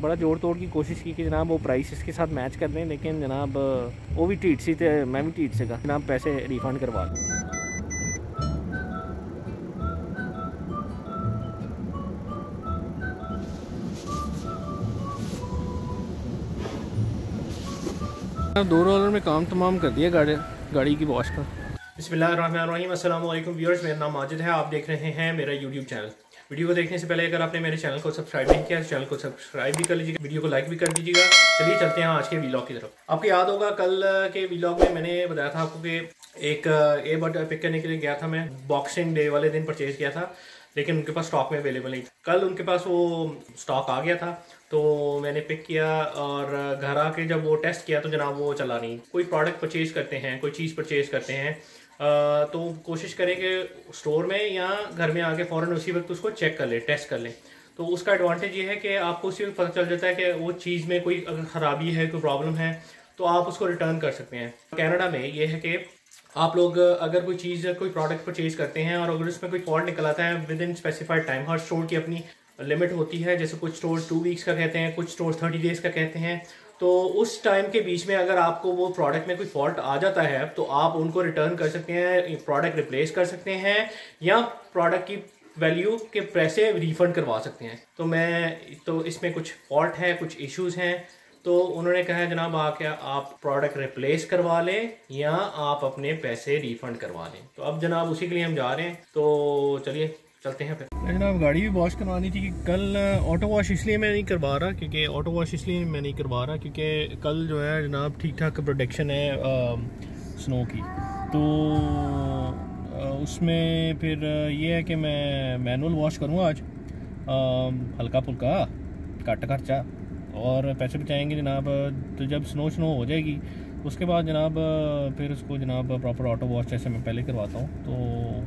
बड़ा जोड़ तोड़ की कोशिश की कि जनाब वो प्राइस इसके साथ मैच कर दें लेकिन जनाब वो भी टीट सी थे मैं भी टीट से कहा जनाब पैसे रिफ़ंड करवा दें। दो डॉलर में काम तमाम कर दिया गाड़ी गाड़ी की वॉश का। बसमीम अल्लाम व्यूअर्स मेरा नाम माजिद है आप देख रहे हैं मेरा यूट्यूब चैनल। वीडियो को देखने से पहले अगर आपने मेरे चैनल को सब्सक्राइब नहीं किया तो चैनल को सब्सक्राइब भी कर लीजिएगा, वीडियो को लाइक भी कर दीजिएगा। चलिए चलते हैं आज के वीलॉग की तरफ़। आपको याद होगा, कल के वीलॉग में मैंने बताया था आपको कि एक एयरबड पिक करने के लिए गया था मैं। बॉक्सिंग डे वाले दिन परचेज किया था, लेकिन उनके पास स्टॉक में अवेलेबल नहीं कल उनके पास वो स्टॉक आ गया था तो मैंने पिक किया और घर आके जब वो टेस्ट किया तो जनाब वो चला नहीं। कोई प्रोडक्ट परचेज करते हैं, कोई चीज़ परचेज करते हैं तो कोशिश करें कि स्टोर में या घर में आके फ़ौरन उसी वक्त उसको चेक कर लें, टेस्ट कर लें। तो उसका एडवांटेज ये है कि आपको उसी वक्त पता चल जाता है कि वो चीज़ में कोई अगर ख़राबी है, कोई प्रॉब्लम है तो आप उसको रिटर्न कर सकते हैं। कनाडा में ये है कि आप लोग अगर कोई चीज़, कोई प्रोडक्ट परचेज करते हैं और अगर उसमें कोई फॉल्ट निकल आता है विद इन स्पेसिफाइड टाइम हर स्टोर की अपनी लिमिट होती है, जैसे कुछ स्टोर टू वीक्स का कहते हैं, कुछ स्टोर थर्टी डेज़ का कहते हैं तो उस टाइम के बीच में अगर आपको वो प्रोडक्ट में कोई फॉल्ट आ जाता है तो आप उनको रिटर्न कर सकते हैं प्रोडक्ट रिप्लेस कर सकते हैं, या प्रोडक्ट की वैल्यू के पैसे रिफंड करवा सकते हैं। तो मैं तो इसमें कुछ फॉल्ट है, कुछ इश्यूज़ हैं। तो उन्होंने कहा, जनाब, आके आप प्रोडक्ट रिप्लेस करवा लें, या आप अपने पैसे रिफंड करवा लें। तो अब जनाब उसी के लिए हम जा रहे हैं। तो चलिए चलते हैं फिर। जनाब गाड़ी भी वॉश करवानी थी कि कल ऑटो वॉश इसलिए मैं नहीं करवा रहा, क्योंकि ऑटो वॉश इसलिए मैं नहीं करवा रहा, क्योंकि कल जो है जनाब ठीक ठाक प्रोडक्शन है स्नो की। तो उसमें फिर ये है कि मैं मैनुअल वॉश करूँगा आज। हल्का फुल्का कट खर्चा और पैसे बचाएँगे जनाब तो जब स्नो स्नो हो जाएगी उसके बाद जनाब, फिर उसको जनाब प्रॉपर ऑटो वॉश जैसे मैं पहले करवाता हूँ तो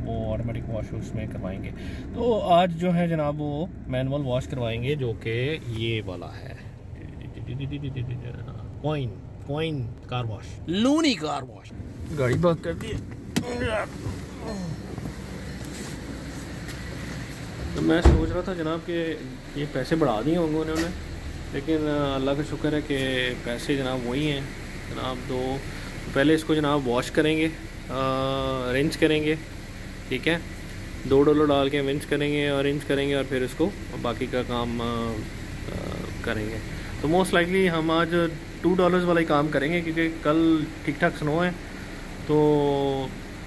वो ऑटोमेटिक वॉश उसमें करवाएँगे। तो आज जो है जनाब वो मैनुअल वॉश करवाएँगे, जो कि ये वाला है। Coin coin car wash Looney car wash गाड़ी बात कर दी। तो मैं सोच रहा था जनाब कि ये पैसे बढ़ा दिए होंगे उन्होंने, लेकिन अल्लाह का शुक्र है कि पैसे जनाब वही हैं। जनाब दो पहले इसको जनाब वॉश करेंगे रेंज करेंगे ठीक है? दो डॉलर डाल के रिंच करेंगे और रेंज करेंगे और फिर इसको बाकी का काम आ, आ, करेंगे। तो मोस्ट लाइकली हम आज टू डॉलर्स वाला ही काम करेंगे क्योंकि कल ठीक ठाक स्नो है तो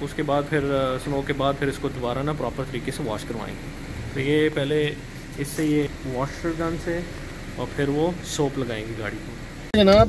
उसके बाद फिर स्नो के बाद फिर इसको दोबारा ना प्रॉपर तरीके से वॉश करवाएँगे। तो ये पहले इससे ये वॉशर गन से और फिर वो सोप लगाएँगे गाड़ी को। जनाब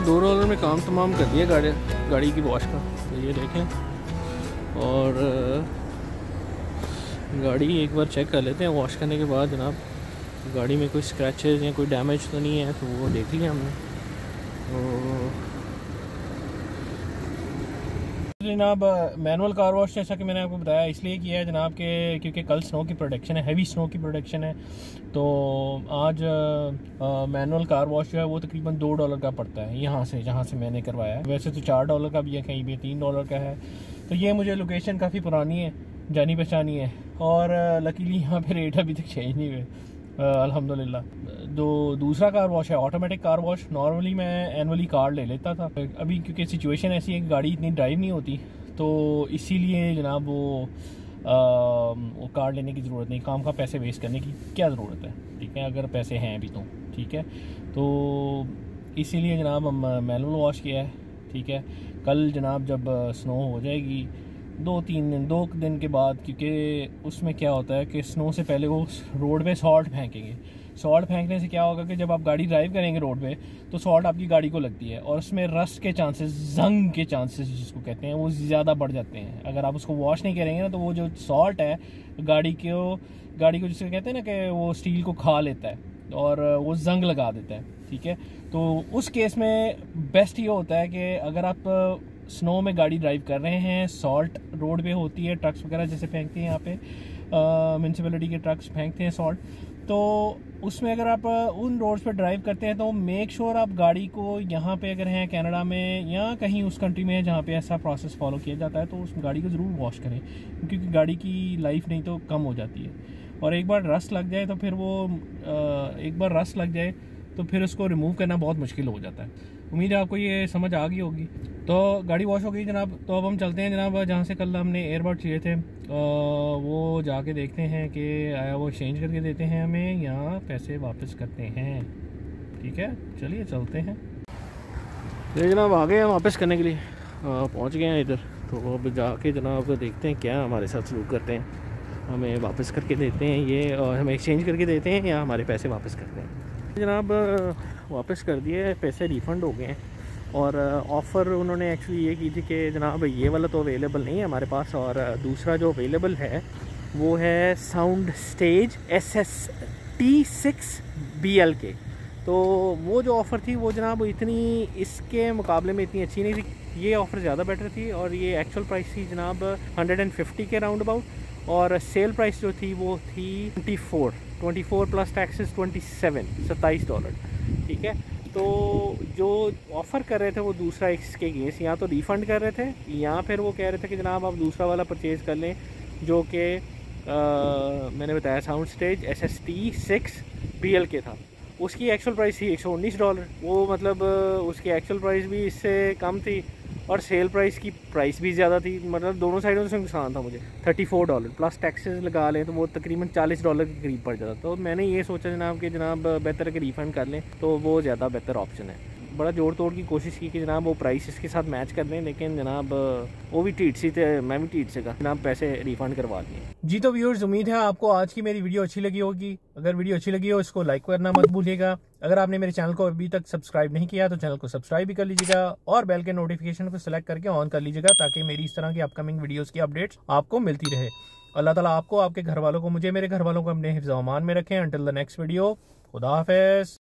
दो रोलर में काम तमाम कर दिया गाड़ी गाड़ी की वॉश का। तो ये देखें। और गाड़ी एक बार चेक कर लेते हैं। वॉश करने के बाद जनाब, गाड़ी में कोई स्क्रैचेज या कोई डैमेज तो नहीं है तो वो देख लिया हमने। तो जनाब मैनुअल कार वॉश जैसा कि मैंने आपको बताया, इसलिए किया है जनाब के, क्योंकि कल स्नो की प्रोडक्शन है हैवी स्नो की प्रोडक्शन है। तो आज मैनुअल कार वॉश जो है, वो तकरीबन दो डॉलर का पड़ता है, यहाँ से, जहाँ से मैंने करवाया है। वैसे तो चार डॉलर का भी है, कहीं भी तीन डॉलर का है। तो ये मुझे लोकेशन काफ़ी पुरानी है, जानी पहचानी है। और लकीली यहाँ पर रेट अभी तक चेंज नहीं हुए। अल्हम्दुलिल्लाह। जो दूसरा कार वॉश है ऑटोमेटिक कार वॉश नॉर्मली मैं एनअली कार ले लेता था। अभी क्योंकि सिचुएशन ऐसी है कि गाड़ी इतनी ड्राइव नहीं होती तो इसीलिए जनाब वो वो कार लेने की ज़रूरत नहीं, काम का पैसे वेस्ट करने की क्या ज़रूरत है? ठीक है, अगर पैसे हैं अभी तो ठीक है? तो इसीलिए जनाब हम मैनुअल वॉश किया है, ठीक है? कल जनाब जब स्नो हो जाएगी दो तीन दिन, दो दिन के बाद, क्योंकि उसमें क्या होता है कि स्नो से पहले वो रोड पे सॉल्ट फेंकेंगे। सॉल्ट फेंकने से क्या होगा कि जब आप गाड़ी ड्राइव करेंगे रोड पे तो सॉल्ट आपकी गाड़ी को लगती है और उसमें रस्ट के चांसेस जंग के चांसेस जिसको कहते हैं, वो ज़्यादा बढ़ जाते हैं। अगर आप उसको वॉश नहीं करेंगे ना तो वो जो सॉल्ट है, गाड़ी को गाड़ी को जिसको कहते हैं ना कि वो स्टील को खा लेता है और वो जंग लगा देता है, ठीक है? तो उस केस में बेस्ट ये होता है कि अगर आप स्नो में गाड़ी ड्राइव कर रहे हैं, सॉल्ट रोड पे होती है, ट्रक्स वगैरह जैसे फेंकते हैं यहाँ पे म्यूनसिपलिटी के ट्रक्स फेंकते हैं सॉल्ट तो उसमें अगर आप उन रोड्स पर ड्राइव करते हैं तो मेक श्योर sure आप गाड़ी को यहाँ पे अगर हैं कनाडा में, या कहीं उस कंट्री में है जहाँ पे ऐसा प्रोसेस फॉलो किया जाता है तो उस गाड़ी को ज़रूर वॉश करें, क्योंकि गाड़ी की लाइफ नहीं तो कम हो जाती है. और एक बार रस लग जाए तो फिर वो एक बार रस लग जाए तो फिर उसको रिमूव करना बहुत मुश्किल हो जाता है. उम्मीद है आपको ये समझ आ गई होगी. तो गाड़ी वॉश हो गई जनाब। तो अब हम चलते हैं जनाब, जहाँ से कल हमने एयरबड चाहिए थे। वो जाके देखते हैं कि आया वो एक्सचेंज करके देते हैं हमें या पैसे वापस करते हैं। ठीक है? चलिए चलते हैं। तो जनाब आ गए हैं वापस करने के लिए। पहुँच गए हैं इधर। तो अब जाके जनाब देखते हैं क्या हमारे साथ सलूक करते हैं। हमें वापस करके देते हैं ये और हमें एक्सचेंज करके देते हैं या हमारे पैसे वापस करते हैं। जनाब वापस कर दिए, पैसे रिफ़ंड हो गए हैं। और ऑफ़र उन्होंने एक्चुअली ये की थी कि जनाब ये वाला तो अवेलेबल नहीं है हमारे पास और दूसरा जो अवेलेबल है, वो है sound stage S S T six B L K तो वो जो ऑफ़र थी, वो जनाब इतनी इसके मुकाबले में इतनी अच्छी नहीं थी। ये ऑफ़र ज़्यादा बेटर थी और ये एक्चुअल प्राइस थी जनाब 150 के राउंड अबाउट और सेल प्राइस जो थी, वो थी 24 24 प्लस टैक्सेस 27 सत्ताईस डॉलर ठीक है? तो जो ऑफ़र कर रहे थे वो दूसरा इसके अगेंस्ट या तो रिफ़ंड कर रहे थे। या फिर वो कह रहे थे कि जनाब आप दूसरा वाला परचेज़ कर लें, जो कि मैंने बताया sound stage S S T six B L K था। उसकी एक्चुअल प्राइस थी एक सौ उन्नीस डॉलर वो मतलब उसकी एक्चुअल प्राइस भी इससे कम थी। और सेल प्राइस की प्राइस भी ज़्यादा थी। मतलब दोनों साइडों से नुकसान था मुझे। Thirty four dollar plus taxes लगा लें तो वो तकरीबन चालीस डॉलर के करीब पड़ जाता। तो मैंने ये सोचा जनाब कि जनाब बेहतर कि रिफ़ंड कर लें तो वो ज़्यादा बेहतर ऑप्शन है। बड़ा जोड़ तोड़ की कोशिश की कि जनाब वो प्राइस इसके साथ मैच कर दें लेकिन जनाब वो भी टीट सी थे, मैं भी टीट से का जनाब पैसे रिफंड करवा दिए। जी तो व्यूअर्स उम्मीद है आपको आज की मेरी वीडियो अच्छी लगी होगी। अगर वीडियो अच्छी लगी हो, इसको लाइक करना मत भूलिएगा। अगर आपने मेरे चैनल को अभी तक सब्सक्राइब नहीं किया तो चैनल को सब्सक्राइब भी कर लीजिएगा और बेल के नोटिफिकेशन को सिलेक्ट करके ऑन कर लीजिएगा ताकि मेरी इस तरह की अपकमिंग वीडियोस की अपडेट्स आपको मिलती रहे। अल्लाह ताला आपको, आपके घर वालों को, मुझे मेरे घर वालों को अपने हिफ्ज में रखें। अंटिल द नेक्स्ट वीडियो खुदा हाफिज।